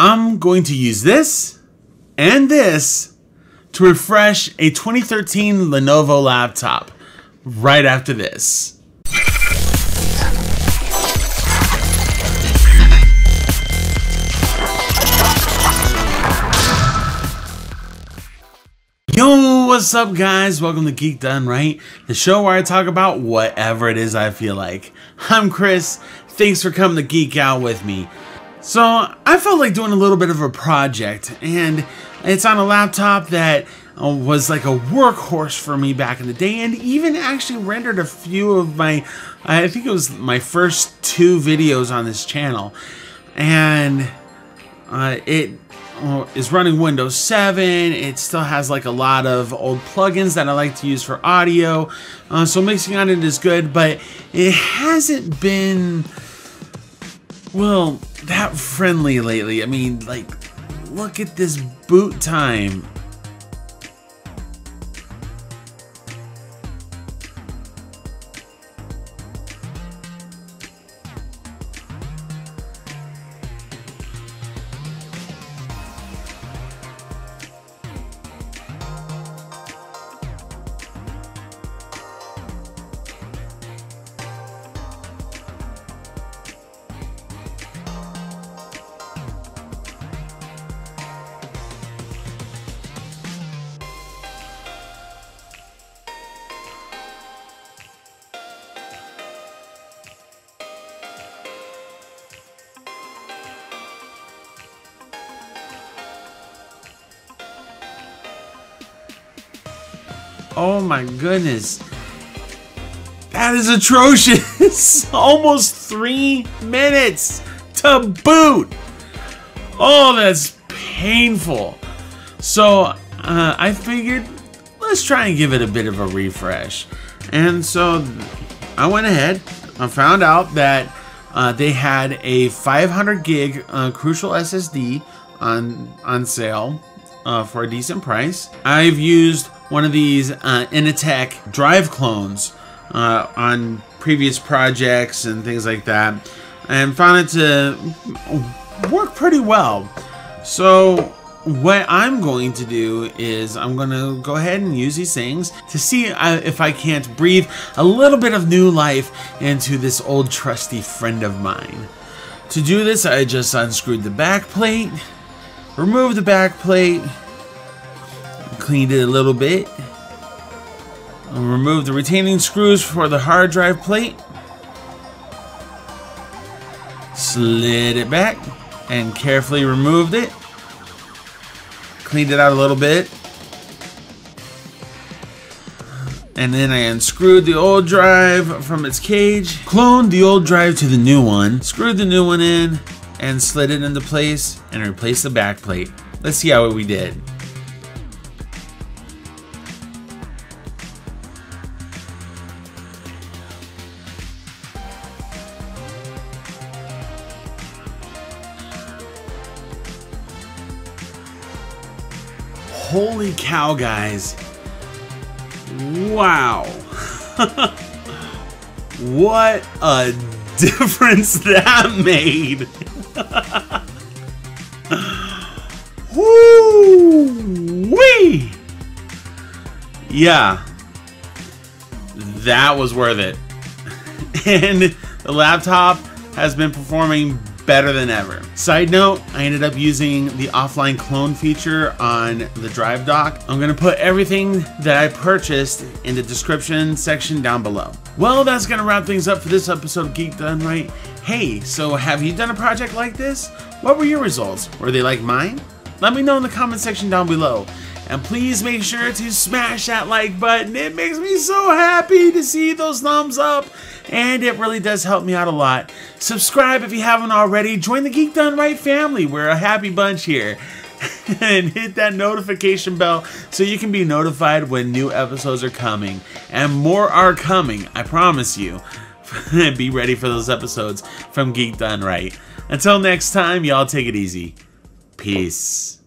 I'm going to use this and this to refresh a 2013 Lenovo laptop right after this. Yo, what's up guys? Welcome to Geek Dunn Ryte, the show where I talk about whatever it is I feel like. I'm Chris, thanks for coming to geek out with me. So, I felt like doing a little bit of a project, and it's on a laptop that uh, was like a workhorse for me back in the day, and even actually rendered a few of my, I think it was my first two videos on this channel. And uh, it is running Windows 7. It still has like a lot of old plugins that I like to use for audio. Uh, so mixing on it is good, but it hasn't been, well, that friendly lately. I mean, like, look at this boot time. Oh my goodness. That is atrocious. Almost three minutes to boot. Oh, that's painful. So uh, I figured let's try and give it a bit of a refresh. And so I went ahead. I found out that uh, they had a 500 gig uh, Crucial SSD on on sale uh, for a decent price. I've used one of these uh, Inateck drive clones uh, on previous projects and things like that, and found it to work pretty well. So what I'm going to do is I'm going to go ahead and use these things to see uh, if I can't breathe a little bit of new life into this old trusty friend of mine. To do this, I just unscrewed the back plate, removed the back plate, cleaned it a little bit, removed the retaining screws for the hard drive plate, slid it back, and carefully removed it cleaned it out a little bit. And then I unscrewed the old drive from its cage, cloned the old drive to the new one, screwed the new one in, and slid it into place and replaced the back plate. Let's see how we did. Holy cow, guys. Wow. what a difference that made. Woo wee. Yeah. That was worth it. And the laptop has been performing better than ever. Side note, I ended up using the offline clone feature on the Drive dock. I'm gonna put everything that I purchased in the description section down below. Well, that's gonna wrap things up for this episode of Geek Dunn Ryte. Hey, so have you done a project like this? What were your results? Were they like mine? Let me know in the comment section down below. And please make sure to smash that like button. It makes me so happy to see those thumbs up. And it really does help me out a lot. Subscribe if you haven't already. Join the Geek Dunn Ryte family. We're a happy bunch here. and hit that notification bell so you can be notified when new episodes are coming. And more are coming, I promise you. be ready for those episodes from Geek Dunn Ryte. Until next time, y'all take it easy. Peace.